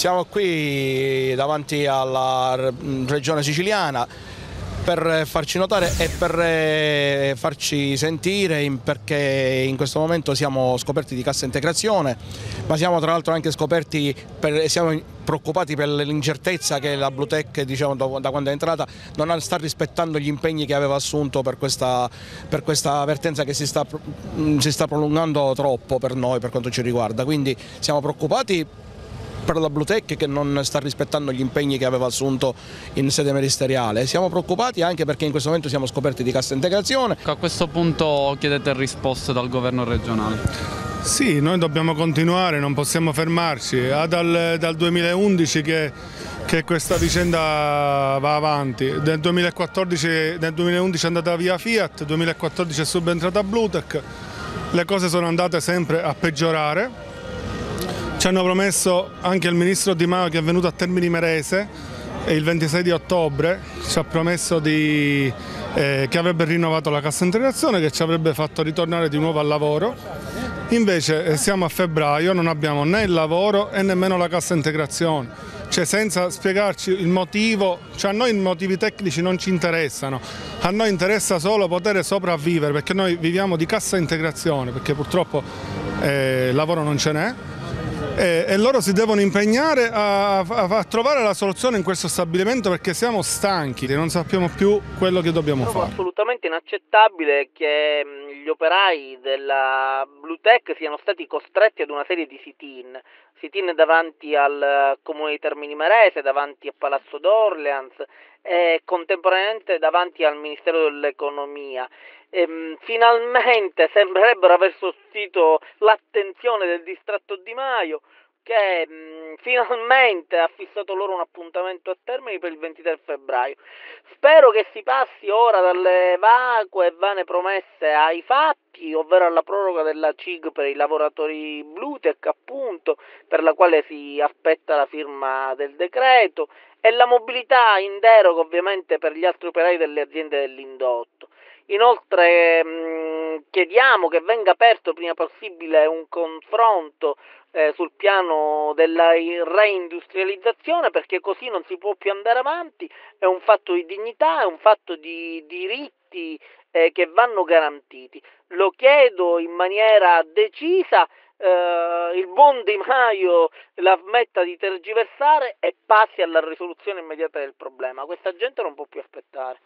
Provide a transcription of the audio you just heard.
Siamo qui davanti alla regione siciliana per farci notare e per eh, farci sentire perché in questo momento siamo scoperti di cassa integrazione ma siamo tra l'altro anche scoperti per, siamo preoccupati per l'incertezza che la Bluetech diciamo, da quando è entrata non sta rispettando gli impegni che aveva assunto per questa, per questa avvertenza che si sta, si sta prolungando troppo per noi per quanto ci riguarda. Quindi siamo preoccupati per la Bluetech che non sta rispettando gli impegni che aveva assunto in sede ministeriale. Siamo preoccupati anche perché in questo momento siamo scoperti di cassa integrazione. A questo punto chiedete risposte dal governo regionale? Sì, noi dobbiamo continuare, non possiamo fermarci. È dal, dal 2011 che, che, questa vicenda va avanti. Nel, 2014, nel 2011 è andata via Fiat, nel 2014 è subentrata Bluetech. Le cose sono andate sempre a peggiorare ci hanno promesso anche il ministro Di Maio che è venuto a Termini Merese il 26 di ottobre, ci ha promesso di, eh, che avrebbe rinnovato la cassa integrazione, che ci avrebbe fatto ritornare di nuovo al lavoro. Invece eh, siamo a febbraio, non abbiamo né il lavoro e nemmeno la cassa integrazione. Cioè senza spiegarci il motivo, cioè a noi i motivi tecnici non ci interessano, a noi interessa solo poter sopravvivere perché noi viviamo di cassa integrazione perché purtroppo eh, lavoro non ce n'è e, e loro si devono impegnare a, a, a, trovare la soluzione in questo stabilimento perché siamo stanchi e non sappiamo più quello che dobbiamo Trovo fare. assolutamente inaccettabile che gli operai della Bluetech siano stati costretti ad una serie di sit-in, sit-in davanti al comune di Termini Merese, davanti a Palazzo d'Orleans e contemporaneamente davanti al Ministero dell'Economia. Ehm, finalmente sembrerebbero aver sostituito l'attenzione del distratto Di Maio che mh, mm, finalmente ha fissato loro un appuntamento a termine per il 23 febbraio. Spero che si passi ora dalle vacue e vane promesse ai fatti, ovvero alla proroga della CIG per i lavoratori Bluetech, appunto, per la quale si aspetta la firma del decreto, e la mobilità in deroga ovviamente per gli altri operai delle aziende dell'indotto. Inoltre mh, mm, chiediamo che venga aperto prima possibile un confronto eh, sul piano della reindustrializzazione perché così non si può più andare avanti, è un fatto di dignità, è un fatto di diritti eh, che vanno garantiti. Lo chiedo in maniera decisa, eh, il buon Di Maio la smetta di tergiversare e passi alla risoluzione immediata del problema. Questa gente non può più aspettare.